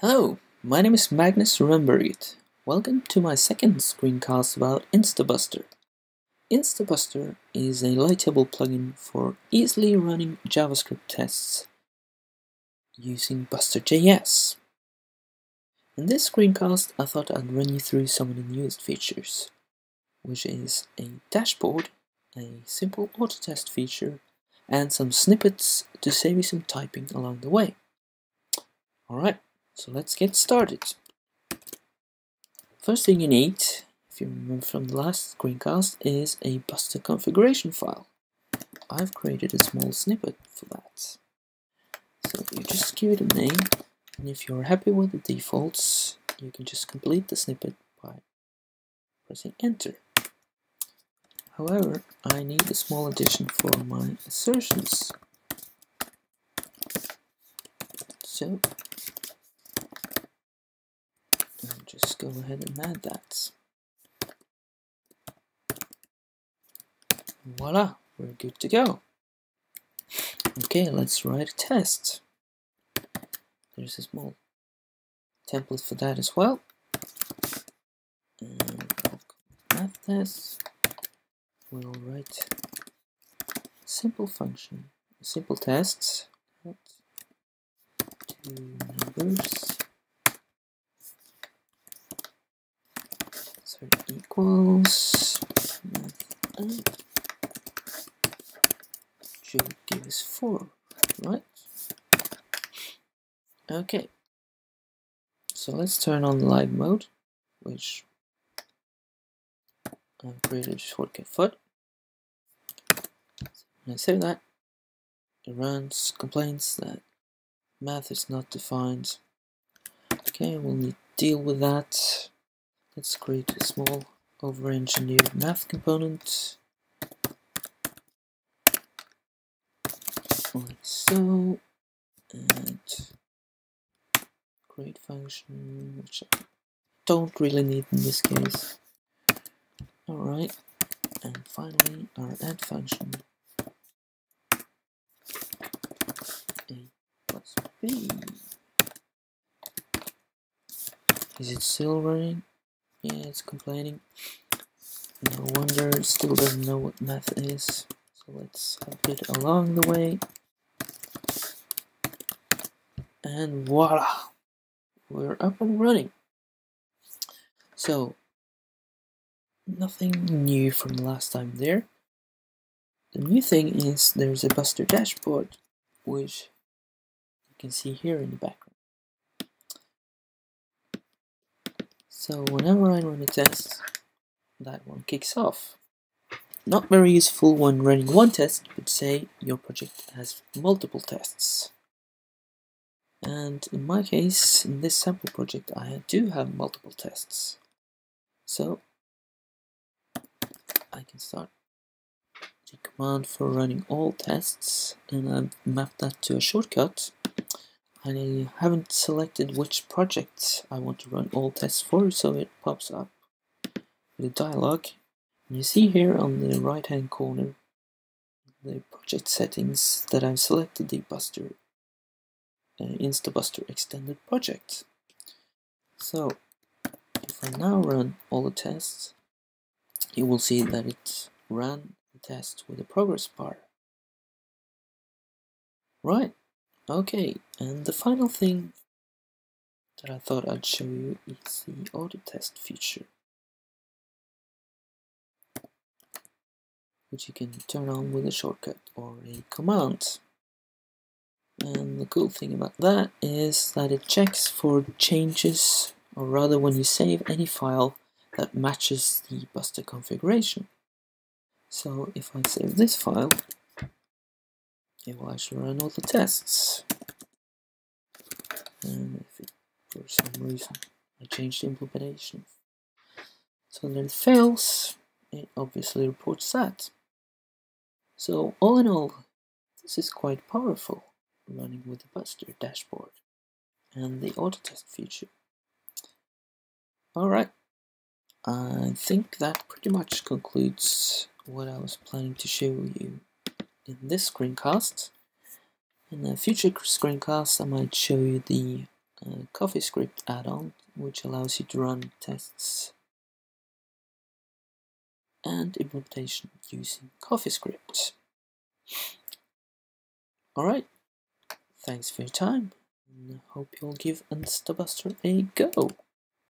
Hello, my name is Magnus Rundberget. Welcome to my second screencast about Instabuster. Instabuster is a Light Table plugin for easily running JavaScript tests using Buster.js. In this screencast, I thought I'd run you through some of the newest features, which is a dashboard, a simple auto test feature, and some snippets to save you some typing along the way. Alright, so let's get started. First thing you need, if you remember from the last screencast, is a Buster configuration file. I've created a small snippet for that. So you just give it a name, and if you're happy with the defaults, you can just complete the snippet by pressing enter. However, I need a small addition for my assertions. So, I'll just go ahead and add that. Voila, we're good to go. Okay, let's write a test. There's a small template for that as well. And math test we'll write simple function, simple tests, two numbers, so equals, should give us four, right? Okay, so let's turn on live mode, which I've created a shortcut foot. When I say that, it runs, complains that math is not defined. Okay, we'll need to deal with that. Let's create a small over-engineered math component. Like so. And create function, which I don't really need in this case. Alright, and finally our add function a plus b. Is it still running? Yeah, it's complaining. No wonder it still doesn't know what math is. So let's help it along the way. And voila! We're up and running. So, nothing new from last time there. The new thing is there's a Buster dashboard, which you can see here in the background. So whenever I run a test, that one kicks off. Not very useful when running one test, but say your project has multiple tests. And in my case, in this sample project, I do have multiple tests. So I can start the command for running all tests and I've mapped that to a shortcut. I haven't selected which project I want to run all tests for, so it pops up the dialog. And you see here on the right hand corner the project settings that I've selected the Buster uh, Instabuster extended project. So if I now run all the tests, you will see that it ran the test with a progress bar. Right, okay, and the final thing that I thought I'd show you is the auto test feature. Which you can turn on with a shortcut or a command. And the cool thing about that is that it checks for changes, or rather when you save any file that matches the Buster configuration. So if I save this file, it will actually run all the tests. And if it, for some reason I change the implementation so then it fails, it obviously reports that. So all in all, this is quite powerful running with the Buster dashboard and the auto test feature. Alright, I think that pretty much concludes what I was planning to show you in this screencast. In a future screencast I might show you the uh, CoffeeScript add-on, which allows you to run tests and implementation using CoffeeScript. Alright, thanks for your time, and hope you'll give Instabuster a go.